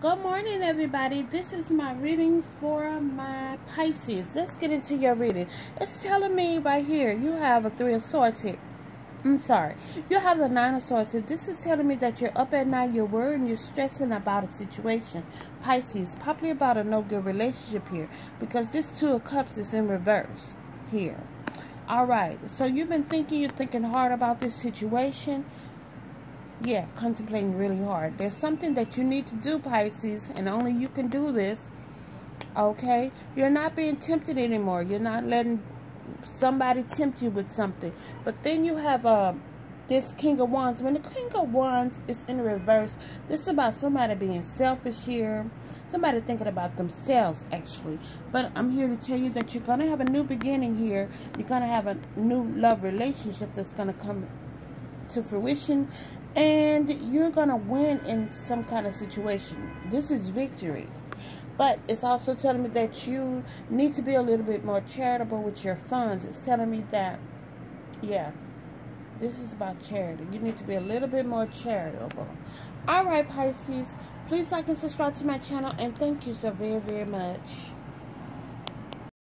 Good morning, everybody. This is my reading for my Pisces. Let's get into your reading. It's telling me right here you have a Three of Swords here. I'm sorry. You have the Nine of Swords. This is telling me that you're up at night, you're worried, and you're stressing about a situation. Pisces, probably about a no good relationship here because this Two of Cups is in reverse here. All right. So you've been thinking, you're thinking hard about this situation yeah, contemplating really hard. There's something that you need to do, Pisces, and only you can do this. Okay? You're not being tempted anymore. You're not letting somebody tempt you with something. But then you have uh, this King of Wands. When the King of Wands is in reverse, this is about somebody being selfish here. Somebody thinking about themselves, actually. But I'm here to tell you that you're going to have a new beginning here. You're going to have a new love relationship that's going to come to fruition and you're gonna win in some kind of situation. This is victory. But it's also telling me that you need to be a little bit more charitable with your funds. It's telling me that yeah this is about charity. You need to be a little bit more charitable. All right pisces. Please like and subscribe to my channel and thank you so very very much